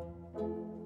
Música